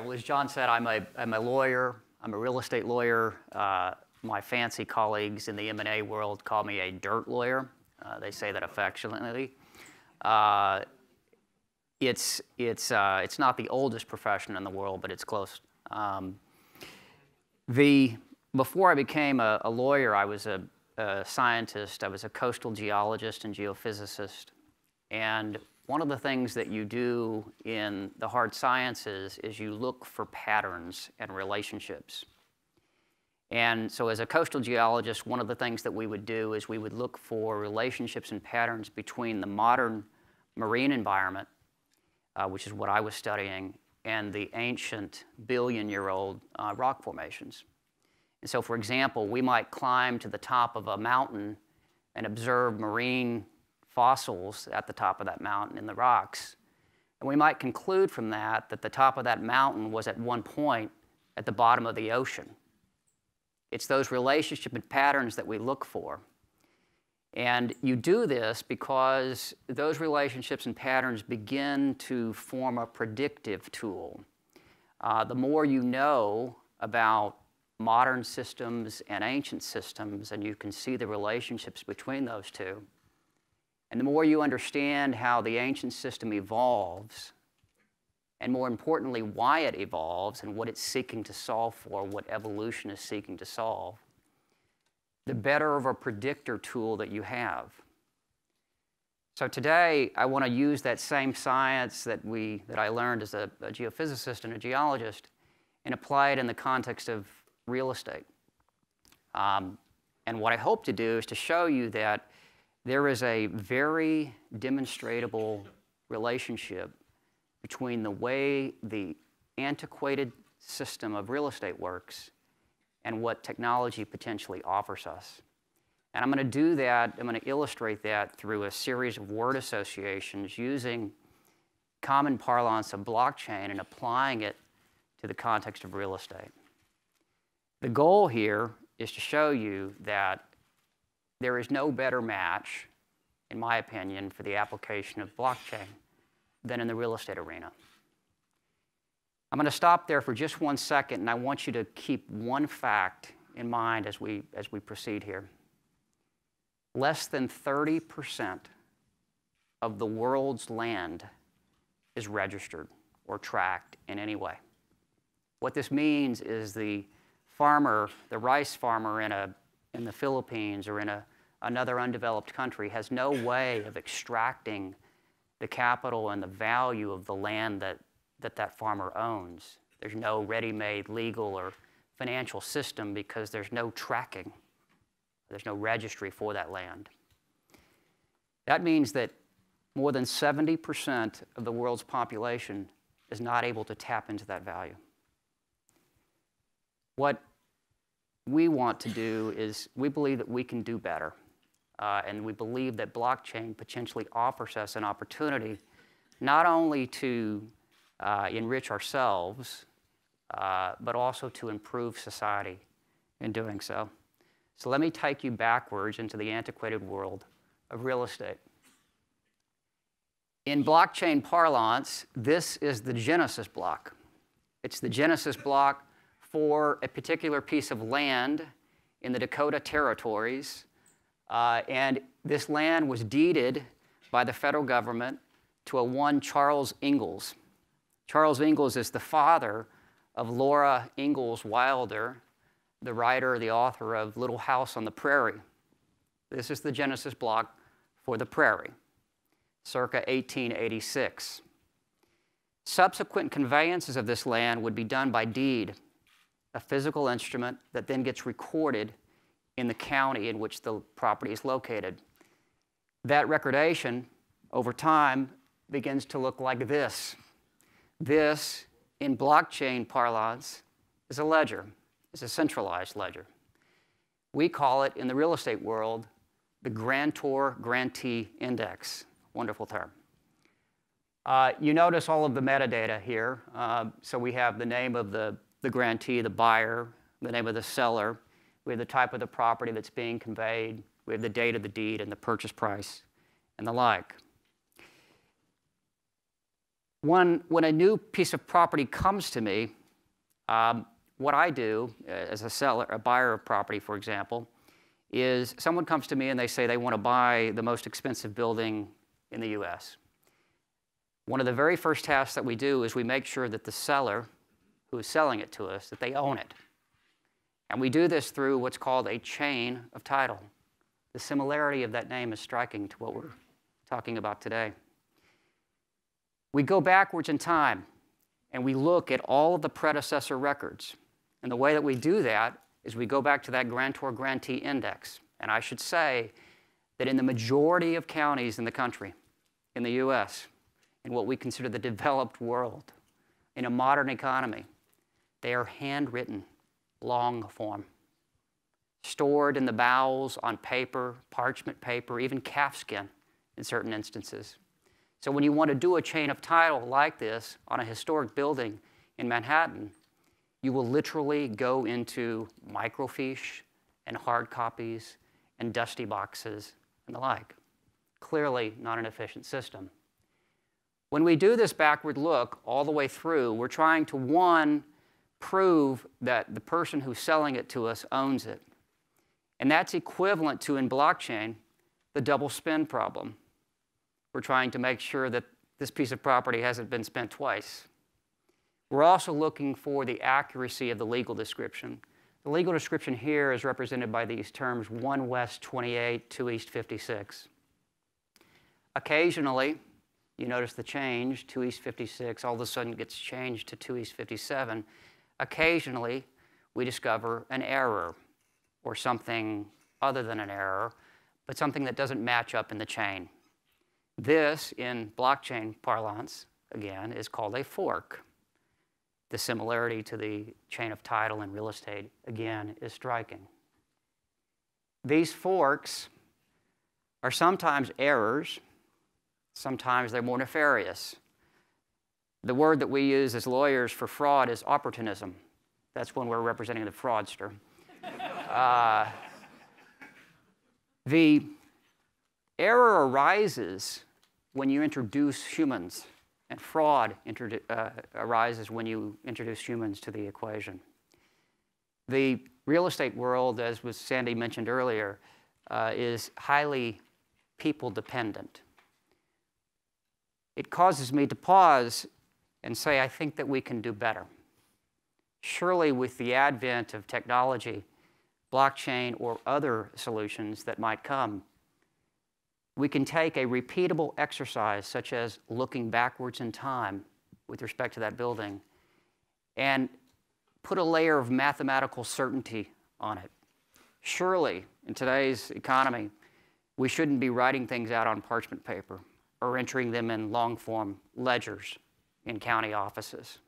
right, well, as John said, I'm a, I'm a lawyer. I'm a real estate lawyer. Uh, my fancy colleagues in the M&A world call me a dirt lawyer. Uh, they say that affectionately. Uh, it's, it's, uh, it's not the oldest profession in the world, but it's close. Um, the, before I became a, a lawyer, I was a, a, scientist. I was a coastal geologist and geophysicist. And one of the things that you do in the hard sciences is you look for patterns and relationships. And so as a coastal geologist, one of the things that we would do is we would look for relationships and patterns between the modern marine environment, uh, which is what I was studying, and the ancient billion-year-old uh, rock formations. And so, for example, we might climb to the top of a mountain and observe marine fossils at the top of that mountain in the rocks. And we might conclude from that that the top of that mountain was at one point at the bottom of the ocean. It's those relationship and patterns that we look for. And you do this because those relationships and patterns begin to form a predictive tool. Uh, the more you know about modern systems and ancient systems, and you can see the relationships between those two, and the more you understand how the ancient system evolves, and more importantly, why it evolves and what it's seeking to solve for, what evolution is seeking to solve, the better of a predictor tool that you have. So today, I want to use that same science that, we, that I learned as a, a geophysicist and a geologist and apply it in the context of real estate. Um, and what I hope to do is to show you that there is a very demonstrable relationship between the way the antiquated system of real estate works and what technology potentially offers us. And I'm going to do that, I'm going to illustrate that through a series of word associations using common parlance of blockchain and applying it to the context of real estate. The goal here is to show you that there is no better match, in my opinion, for the application of blockchain than in the real estate arena. I'm going to stop there for just one second, and I want you to keep one fact in mind as we, as we proceed here. Less than 30% of the world's land is registered or tracked in any way. What this means is the farmer, the rice farmer in, a, in the Philippines or in a, another undeveloped country has no way of extracting the capital and the value of the land that that that farmer owns. There's no ready-made legal or financial system because there's no tracking. There's no registry for that land. That means that more than 70% of the world's population is not able to tap into that value. What we want to do is we believe that we can do better. Uh, and we believe that blockchain potentially offers us an opportunity not only to uh, enrich ourselves, uh, but also to improve society in doing so. So let me take you backwards into the antiquated world of real estate. In blockchain parlance, this is the genesis block. It's the genesis block for a particular piece of land in the Dakota territories. Uh, and this land was deeded by the federal government to a one Charles Ingalls. Charles Ingalls is the father of Laura Ingalls Wilder, the writer, the author of Little House on the Prairie. This is the Genesis block for the prairie, circa 1886. Subsequent conveyances of this land would be done by deed, a physical instrument that then gets recorded in the county in which the property is located. That recordation, over time, begins to look like this. This, in blockchain parlance, is a ledger, is a centralized ledger. We call it, in the real estate world, the grantor grantee index. Wonderful term. Uh, you notice all of the metadata here. Uh, so we have the name of the, the grantee, the buyer, the name of the seller. We have the type of the property that's being conveyed. We have the date of the deed and the purchase price and the like. When, when a new piece of property comes to me, um, what I do uh, as a seller, a buyer of property, for example, is someone comes to me and they say they want to buy the most expensive building in the US. One of the very first tasks that we do is we make sure that the seller who is selling it to us, that they own it. And we do this through what's called a chain of title. The similarity of that name is striking to what we're talking about today. We go backwards in time and we look at all of the predecessor records. And the way that we do that is we go back to that grantor grantee index. And I should say that in the majority of counties in the country, in the US, in what we consider the developed world, in a modern economy, they are handwritten, long form, stored in the bowels on paper, parchment paper, even calfskin in certain instances. So when you want to do a chain of title like this on a historic building in Manhattan, you will literally go into microfiche and hard copies and dusty boxes and the like. Clearly not an efficient system. When we do this backward look all the way through, we're trying to, one, prove that the person who's selling it to us owns it. And that's equivalent to, in blockchain, the double spend problem. We're trying to make sure that this piece of property hasn't been spent twice. We're also looking for the accuracy of the legal description. The legal description here is represented by these terms 1 West 28, 2 East 56. Occasionally, you notice the change, 2 East 56 all of a sudden gets changed to 2 East 57. Occasionally, we discover an error or something other than an error, but something that doesn't match up in the chain. This, in blockchain parlance, again, is called a fork. The similarity to the chain of title in real estate, again, is striking. These forks are sometimes errors, sometimes they're more nefarious. The word that we use as lawyers for fraud is opportunism. That's when we're representing the fraudster. uh, the error arises when you introduce humans, and fraud uh, arises when you introduce humans to the equation. The real estate world, as was Sandy mentioned earlier, uh, is highly people dependent. It causes me to pause and say, I think that we can do better. Surely, with the advent of technology, blockchain, or other solutions that might come, we can take a repeatable exercise, such as looking backwards in time with respect to that building, and put a layer of mathematical certainty on it. Surely, in today's economy, we shouldn't be writing things out on parchment paper or entering them in long form ledgers in county offices.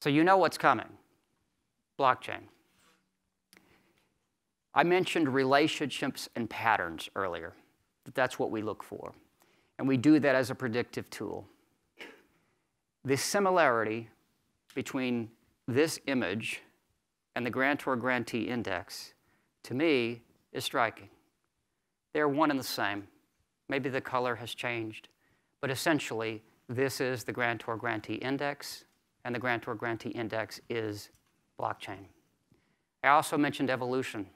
So you know what's coming blockchain. I mentioned relationships and patterns earlier, that that's what we look for. And we do that as a predictive tool. The similarity between this image and the grantor grantee index, to me, is striking. They're one and the same. Maybe the color has changed, but essentially, this is the grantor grantee index, and the grantor grantee index is blockchain. I also mentioned evolution.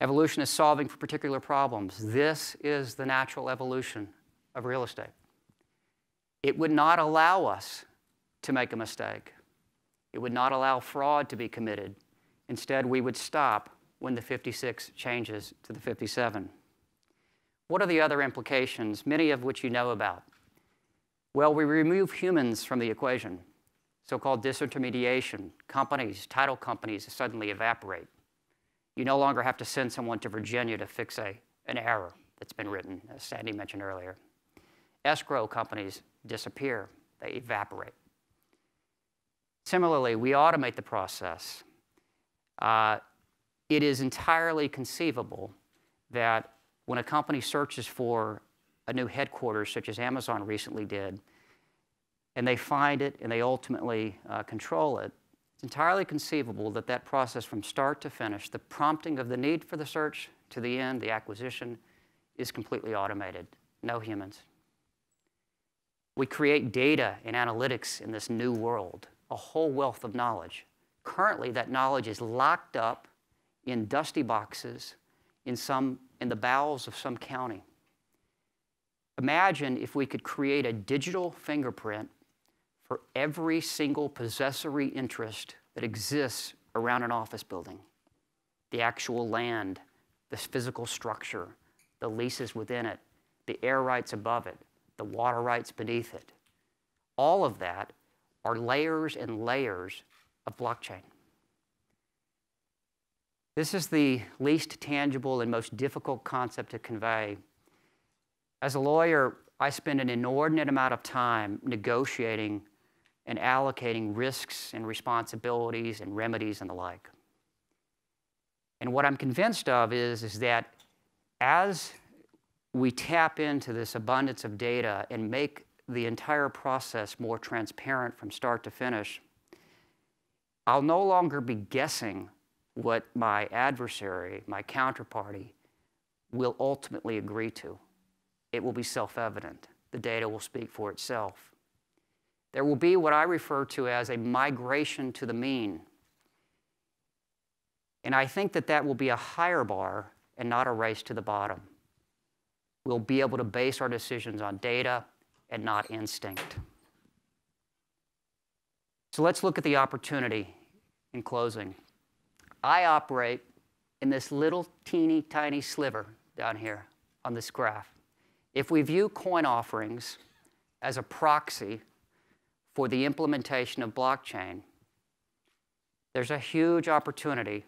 Evolution is solving for particular problems. This is the natural evolution of real estate. It would not allow us to make a mistake. It would not allow fraud to be committed. Instead, we would stop when the 56 changes to the 57. What are the other implications, many of which you know about? Well, we remove humans from the equation, so-called disintermediation. Companies, title companies suddenly evaporate. You no longer have to send someone to Virginia to fix a, an error that's been written, as Sandy mentioned earlier. Escrow companies disappear, they evaporate. Similarly, we automate the process. Uh, it is entirely conceivable that when a company searches for a new headquarters, such as Amazon recently did, and they find it and they ultimately uh, control it, it's entirely conceivable that that process from start to finish, the prompting of the need for the search to the end, the acquisition, is completely automated. No humans. We create data and analytics in this new world, a whole wealth of knowledge. Currently, that knowledge is locked up in dusty boxes in, some, in the bowels of some county. Imagine if we could create a digital fingerprint for every single possessory interest that exists around an office building the actual land, the physical structure, the leases within it, the air rights above it, the water rights beneath it. All of that are layers and layers of blockchain. This is the least tangible and most difficult concept to convey. As a lawyer, I spend an inordinate amount of time negotiating and allocating risks and responsibilities and remedies and the like. And what I'm convinced of is, is that as we tap into this abundance of data and make the entire process more transparent from start to finish, I'll no longer be guessing what my adversary, my counterparty, will ultimately agree to. It will be self evident. The data will speak for itself. There will be what I refer to as a migration to the mean. And I think that that will be a higher bar and not a race to the bottom. We'll be able to base our decisions on data and not instinct. So let's look at the opportunity in closing. I operate in this little teeny tiny sliver down here on this graph. If we view coin offerings as a proxy for the implementation of blockchain, there's a huge opportunity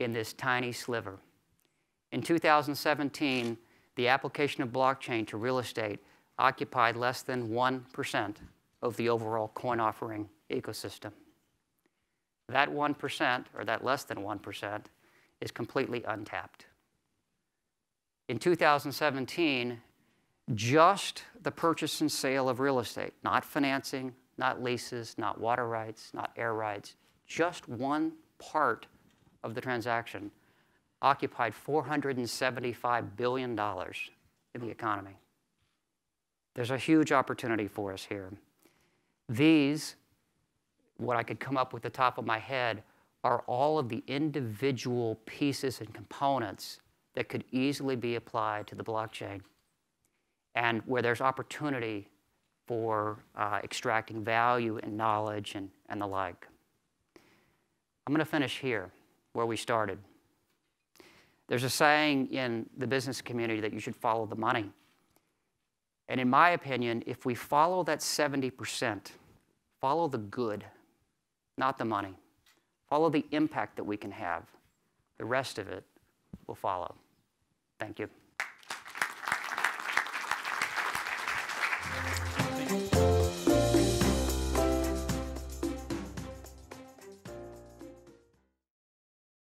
in this tiny sliver. In 2017, the application of blockchain to real estate occupied less than 1% of the overall coin offering ecosystem. That 1%, or that less than 1%, is completely untapped. In 2017, just the purchase and sale of real estate, not financing, not leases, not water rights, not air rights, just one part of the transaction occupied $475 billion in the economy. There's a huge opportunity for us here. These, what I could come up with the top of my head, are all of the individual pieces and components that could easily be applied to the blockchain and where there's opportunity for uh, extracting value and knowledge and, and the like. I'm going to finish here where we started. There's a saying in the business community that you should follow the money. And in my opinion, if we follow that 70%, follow the good, not the money, follow the impact that we can have, the rest of it will follow. Thank you.